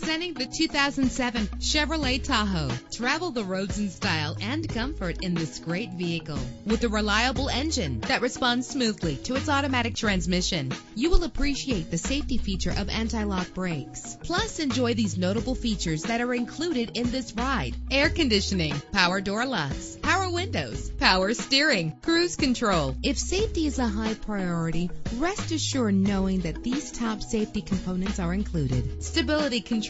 Presenting the 2007 Chevrolet Tahoe. Travel the roads in style and comfort in this great vehicle. With a reliable engine that responds smoothly to its automatic transmission, you will appreciate the safety feature of anti-lock brakes. Plus, enjoy these notable features that are included in this ride. Air conditioning, power door locks, power windows, power steering, cruise control. If safety is a high priority, rest assured knowing that these top safety components are included. Stability control.